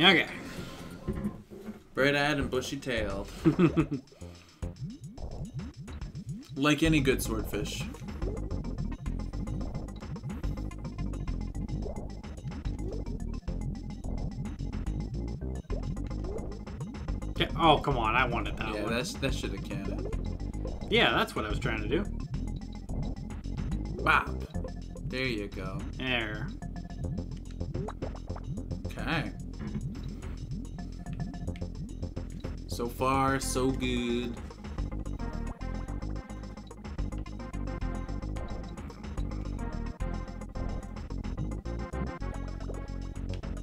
Okay. Bright-eyed and bushy-tailed. like any good swordfish. Oh, come on. I wanted that yeah, one. that's that should have counted. Yeah, that's what I was trying to do. Bop. There you go. There. So far, so good.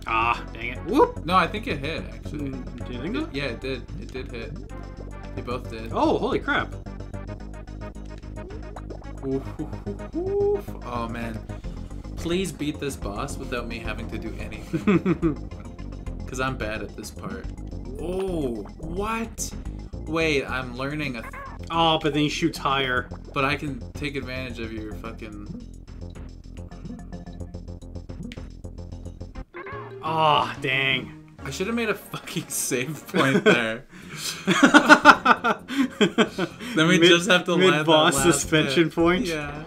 Ah, dang it. Whoop! No, I think it hit actually. Do you think so? Yeah, it did. It did hit. They both did. Oh, holy crap. Oof, oof, oof. Oh man. Please beat this boss without me having to do anything. Because I'm bad at this part. Oh, what? Wait, I'm learning a. oh, but then he shoots higher. But I can take advantage of your fucking. Oh, dang. I should have made a fucking save point there. then we Mid- just have to mid-boss last suspension hit. point? Yeah.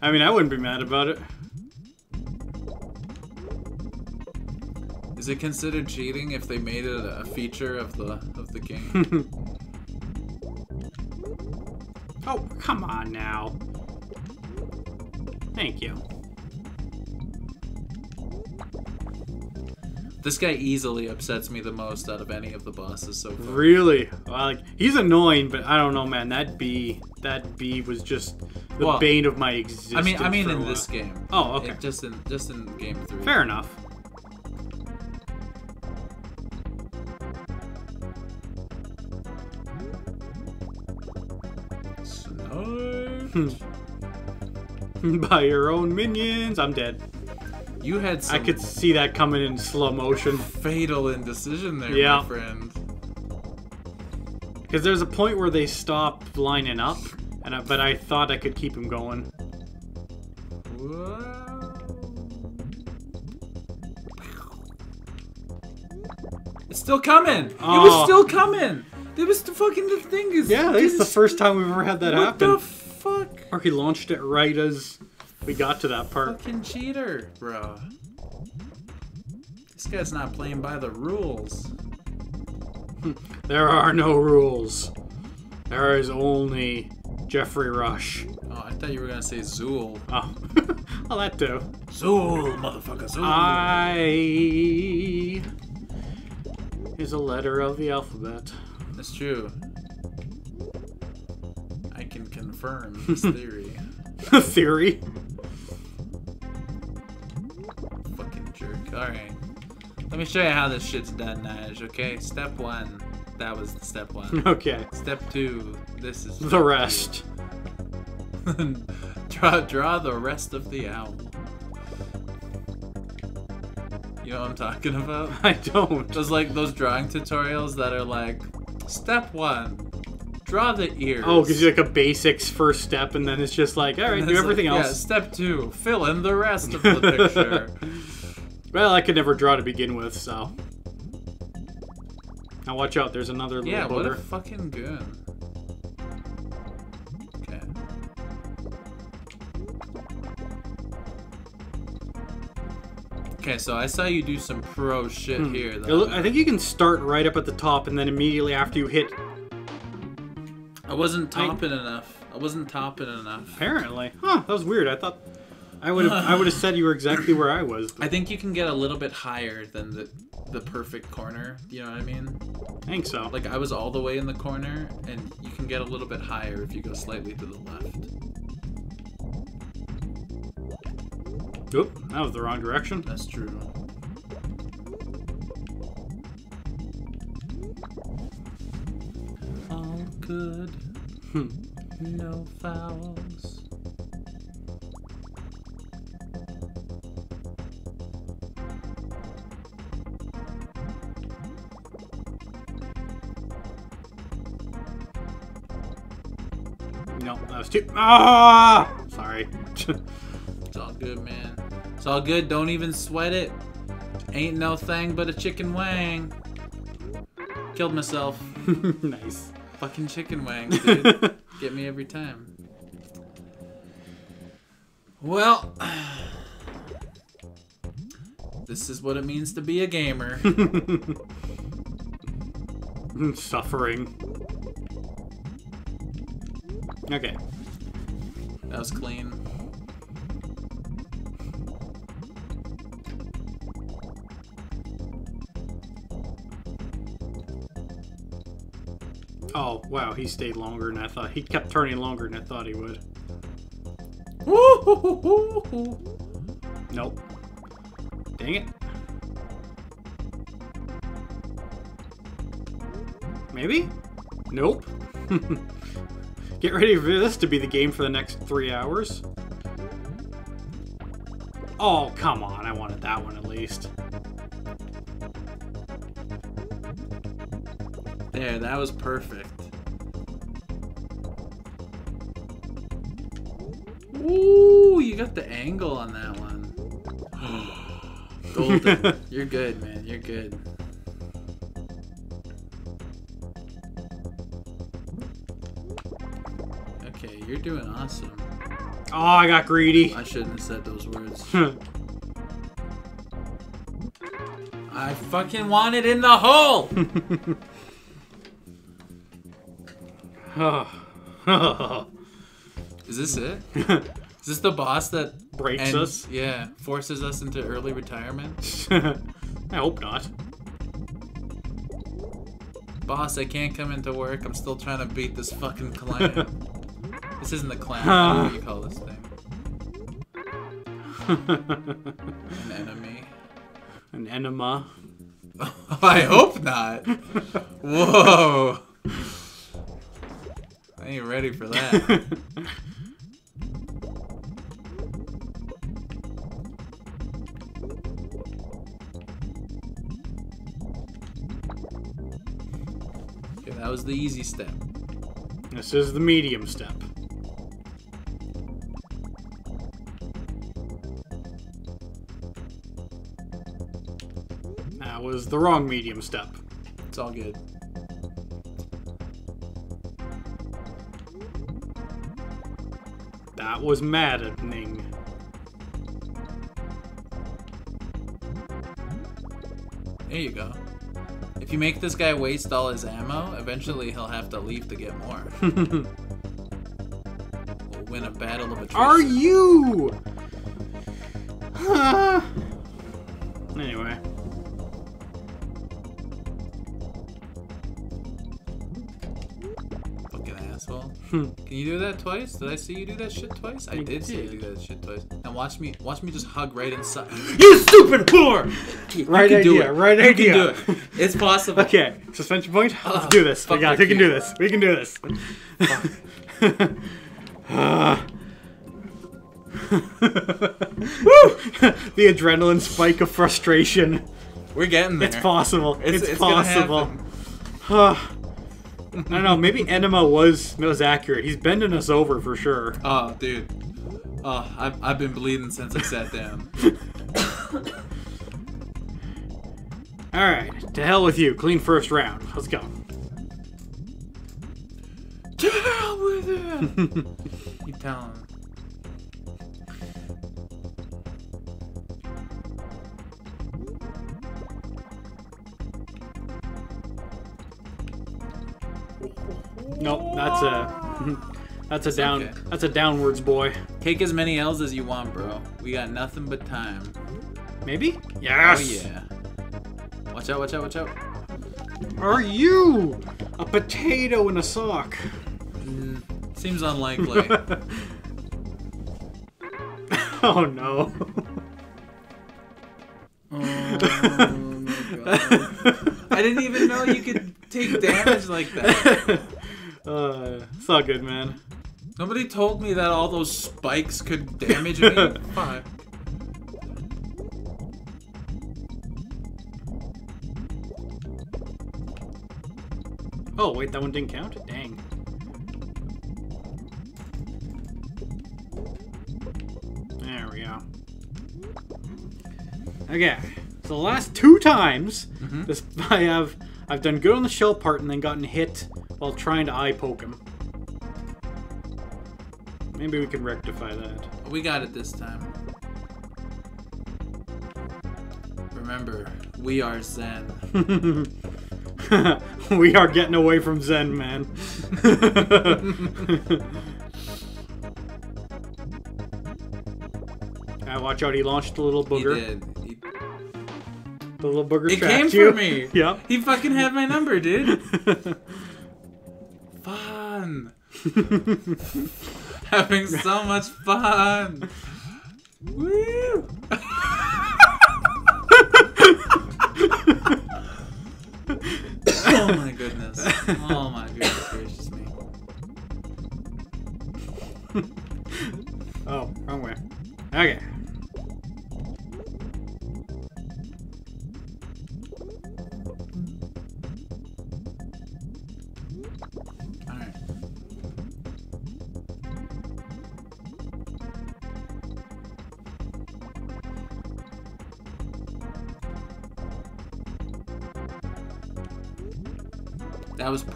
I mean, I wouldn't be mad about it. Is it considered cheating if they made it a feature of the of the game? Oh, come on now. Thank you. this guy easily upsets me the most out of any of the bosses so far. Really? Well, like he's annoying, but I don't know, man. That bee, that bee was just the Well, bane of my existence. I mean, I mean in this game. Oh, okay. It- just in just in game three. Fair enough. By your own minions, I'm dead. you had I could see that coming in slow motion. fatal indecision there, Yeah. my friend. Because there's a point where they stop lining up, and I, but I thought I could keep him going. It's still coming. It Oh. was still coming. It was the fucking the thing is. Yeah, this is the first time we've ever had that What happen. The? Or he launched it right as we got to that part. Fucking cheater, bro. This guy's not playing by the rules. There are no rules. There is only Jeffrey Rush. Oh, I thought you were gonna say Zool. Oh, well that too. Zool, motherfucker, Zool. I is a letter of the alphabet. That's true. Confirm this theory. Theory. Fucking jerk. Alright. Let me show you how this shit's done, Nige, okay? Step one. That was step one. Okay. step two. This is The rest. draw draw the rest of the owl. You know what I'm talking about? I don't. Those like those drawing tutorials that are like step one, draw the ears. Oh, because you like a basics first step, and then it's just like, all right, do everything like, Yeah, else. step two, fill in the rest of the picture. Well, I could never draw to begin with, so. Now watch out, there's another little yeah, what a fucking goon. Okay. Okay, so I saw you do some pro shit hmm. here. Though. I think you can start right up at the top, and then immediately after you hit. I wasn't topping enough. I wasn't topping enough. Apparently, huh? That was weird. I thought I would have. I would have said you were exactly where I was. I think you can get a little bit higher than the the perfect corner. You know what I mean? I think so. Like I was all the way in the corner, and you can get a little bit higher if you go slightly to the left. Oop, that was the wrong direction. That's true. Good. No fouls. No, that was too. Ah, sorry. It's all good, man. It's all good. Don't even sweat it. Ain't no thing but a chicken wang. Killed myself. nice. Fucking chicken wings, dude. Get me every time. Well, this is what it means to be a gamer. Suffering. Okay. That was clean. Oh, wow, he stayed longer than I thought. He kept turning longer than I thought he would. Nope. Dang it. Maybe? Nope. Get ready for this to be the game for the next three hours. Oh, come on. I wanted that one at least. There, that was perfect. Ooh, you got the angle on that one. Golden. You're good, man. You're good. Okay, you're doing awesome. Oh, I got greedy. I shouldn't have said those words. I fucking want it in the hole! Is this it? Is this the boss that Breaks ends- us? Yeah, forces us into early retirement. I hope not. Boss, I can't come into work. I'm still trying to beat this fucking clan. this isn't the clan. I don't know what you call this thing. An enemy. An enema. I hope not. Whoa. I ain't ready for that. Okay, that was the easy step. this is the medium step. That was the wrong medium step. It's all good. That was maddening. There you go. If you make this guy waste all his ammo, eventually he'll have to leave to get more. we'll win a battle of attrition. Are you? Can you do that twice? Did I see you do that shit twice? I You did see you do that shit twice. And watch me, watch me just hug right inside. You stupid whore! Right you can do it. right you idea. Can do it. It's possible. Okay, suspension point. Ah, Let's do this. We got. We can do this. We can do this. Woo! the adrenaline spike of frustration. We're getting there. It's possible. It's, It's- it's possible. I don't know. Maybe Enema was was accurate. He's bending us over for sure. Oh, dude. Oh, I've, I've been bleeding since I sat down. All right, to hell with you. Clean first round. Let's go. To hell with it! you tell him. Nope, that's a that's a down okay. that's a downwards boy. Take as many L's as you want, bro. We got nothing but time. Maybe? Oh, yes. Oh, yeah. Watch out, watch out, watch out. Are you a potato in a sock? Mm, seems unlikely. oh no. oh my god. I didn't even know you could take damage like that. It's all good, man. Nobody told me that all those spikes could damage me. Fuck. Oh wait, that one didn't count. Dang. There we go. Okay, so the last two times, Mhm. this I have I've done good on the shell part and then gotten hit while trying to eye poke him. Maybe we can rectify that. We got it this time. Remember, we are Zen. we are getting away from Zen, man. Ah, watch out, he launched a little booger. He did. He, The little booger it came you. for me. Yep. He fucking had my number, dude. Fun. Having so much fun. Woo! oh my goodness. Oh my goodness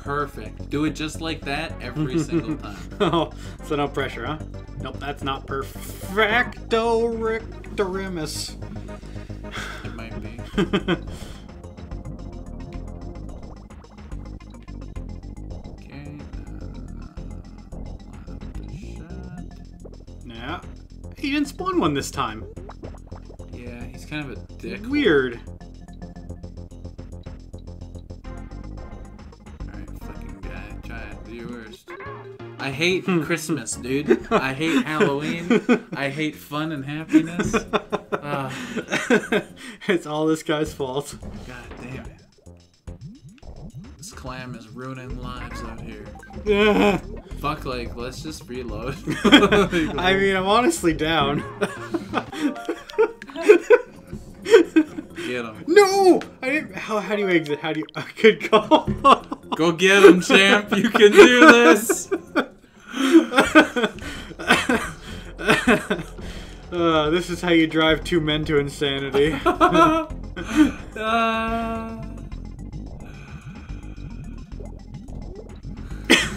perfect. Do it just like that every single time. Oh, so no pressure, huh? Nope, that's not perfecto rictorimus. It might be. Okay. Uh, line shot. yeah. He didn't spawn one this time. Yeah, he's kind of a dick. Weird. Hate Christmas, dude. I hate Halloween. I hate fun and happiness. Ah, it's all this guy's fault. God damn it. This clam is ruining lives out here. I Fuck, like, let's just reload. I mean, I'm honestly down. Get him. no! I didn't. How, how do you exit? How do you. Good call. Go get him, champ. You can do this. Uh, this is how you drive two men to insanity.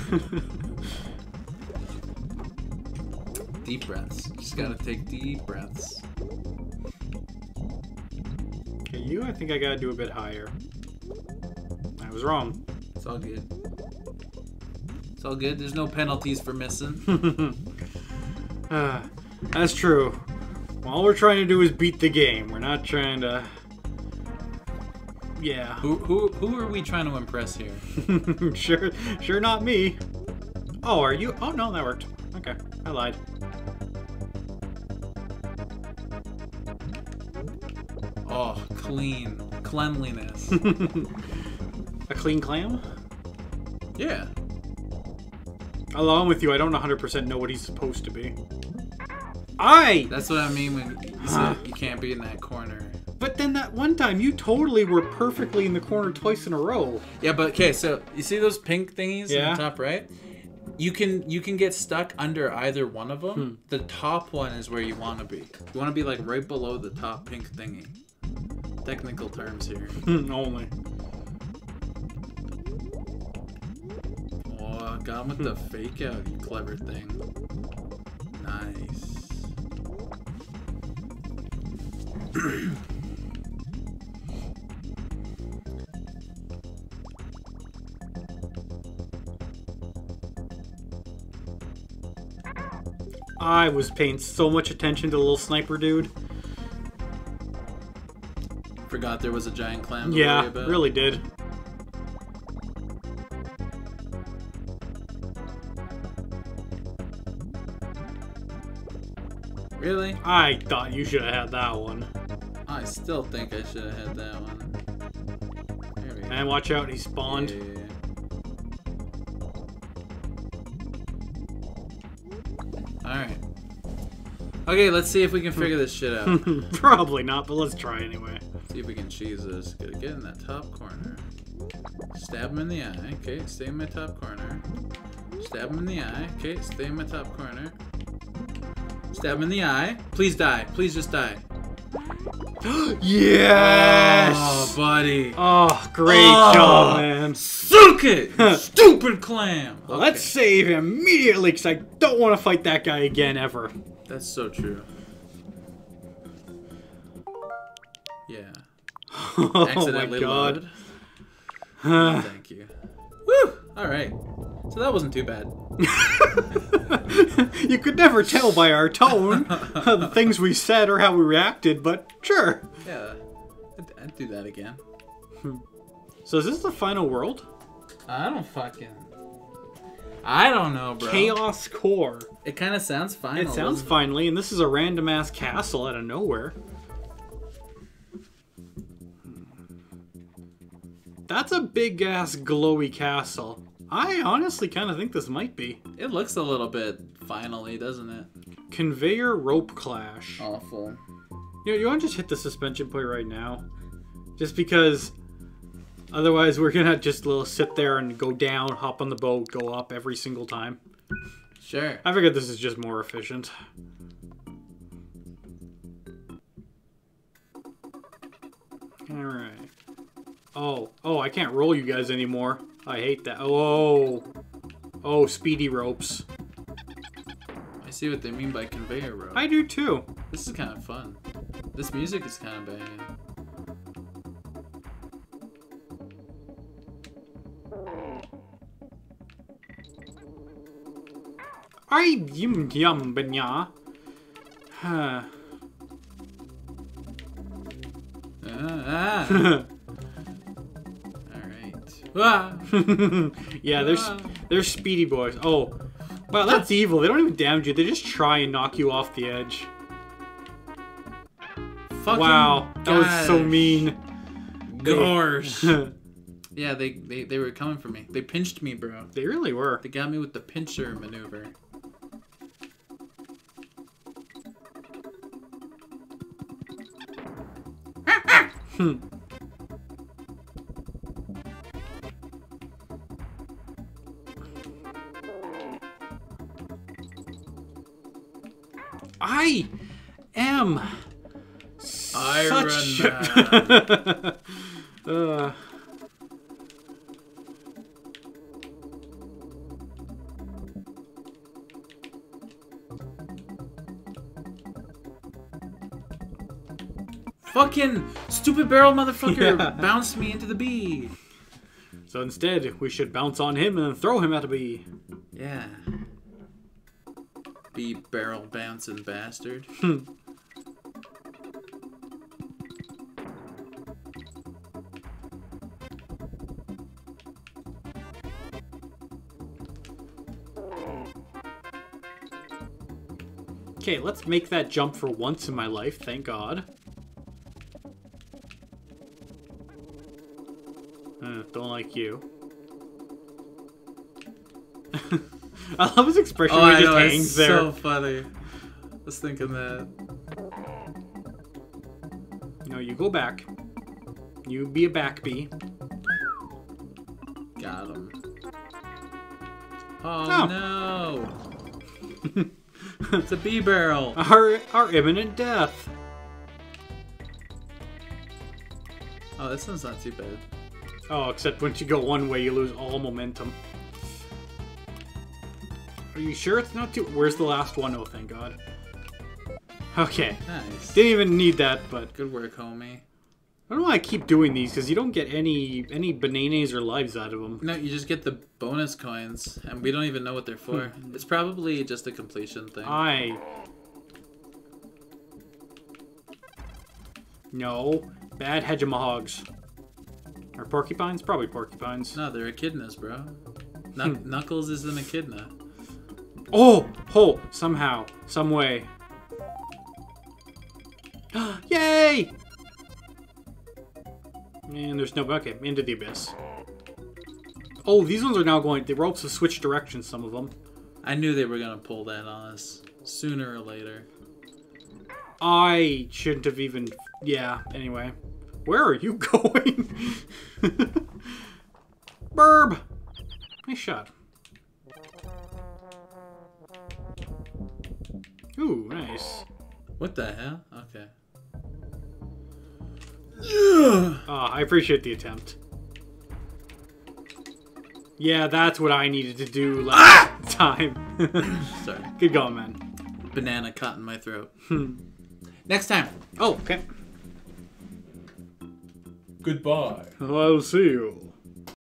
Deep breaths. Just gotta take deep breaths. Okay, you, I think I gotta do a bit higher. I was wrong. It's all good. It's all good. There's no penalties for missing. Ah, that's true. All we're trying to do is beat the game. We're not trying to. Yeah. Who who who are we trying to impress here? sure, sure, not me. Oh, are you? Oh no, that worked. Okay, I lied. Oh, clean cleanliness. A clean clam? yeah. Along with you, I don't 100% know what he's supposed to be. I. That's what I mean when you you can't be in that corner. But then that one time, you totally were perfectly in the corner twice in a row. Yeah, but okay, so you see those pink thingies Yeah. in the top right? You can you can get stuck under either one of them. Hmm. The top one is where you want to be. You want to be like right below the top pink thingy. Technical terms here. Only. Oh, got him with the hmm. fake out, you clever thing. Nice. I was paying so much attention to the little sniper dude. Forgot there was a giant clam. Yeah, really did. I thought you should have had that one. I still think I should have had that one. There we go. And watch out, he spawned. Yeah. Alright. Okay, let's see if we can figure this shit out. Probably not, but let's try anyway. see if we can cheese this. Gotta get in that top corner. Stab him in the eye. Okay, stay in my top corner. Stab him in the eye. Okay, stay in my top corner. Stab him in the eye. Please die. Please just die. yes! Oh, buddy. Oh, great Oh. job, man. Suck it, stupid clam. Let's save him immediately because I don't want to fight that guy again ever. That's so true. Yeah. oh my god. Thank you. Woo! Alright. So that wasn't too bad. you could never tell by our tone uh, the things we said or how we reacted, but sure. Yeah. I'd, I'd do that again. So is this the final world? I don't fucking. I don't know, bro. Kaos Kore. It kind of sounds final. It sounds finally, and this is a random ass castle out of nowhere. That's a big ass glowy castle. I honestly kind of think this might be. It looks a little bit finally, doesn't it? Konveyor Rope Klash. Awful. You know, you want to just hit the suspension point right now? Just because otherwise we're gonna just little sit there and go down, hop on the boat, go up every single time. Sure. I figured this is just more efficient. Alright. Oh, oh, I can't roll you guys anymore. I hate that. Oh, oh, speedy ropes. I see what they mean by conveyor rope. I do too. This is kind of fun. This music is kind of banging. I yum yum banya. Huh. Ah, ah. Ah. yeah, there's Ah. there's speedy boys. Oh, wow, that's evil. They don't even damage you. They just try and knock you off the edge. Fucking wow, that was so mean. Gosh. yeah, they, they, they were coming for me. They pinched me, bro. they really were. They got me with the pincher maneuver. I uh, Fucking stupid barrel motherfucker Yeah. bounced me into the bee. so instead, we should bounce on him and then throw him at a bee. Yeah. Bee barrel bouncing bastard. Okay, let's make that jump for once in my life. Thank God. Uh, don't like you. I love his expression Oh, when I he just know, hangs it's there. so funny. I was thinking that. No, you go back. You be a back bee. Got him. Oh, Oh. no! It's a bee barrel. Our our imminent death. Oh, this one's not too bad. Oh, except once you go one way, you lose all momentum. Are you sure it's not too? Where's the last one? Oh, thank God. Okay, Nice. didn't even need that, but Good work, homie. I don't know why I keep doing these because you don't get any any bananas or lives out of them. No, you just get the bonus coins, and we don't even know what they're for. Hmm. it's probably just a completion thing. I. No, bad hedgehogs. Or porcupines? Probably porcupines. no, they're echidnas, bro. Knuck- hmm. Knuckles is an echidna. Oh, oh, somehow, some way. Yay! And there's no okay into the abyss. Oh, these ones are now going. The ropes have switched directions. Some of them. I knew they were gonna pull that on us sooner or later. I shouldn't have even. Yeah. Anyway, where are you going? Burb. Nice shot. Ooh, nice. What the hell? Okay. Yeah. Ah, I appreciate the attempt. Yeah, that's what I needed to do last time. Sorry. Good going, man. Banana caught in my throat. Next time. Oh, okay. Goodbye. I'll see you.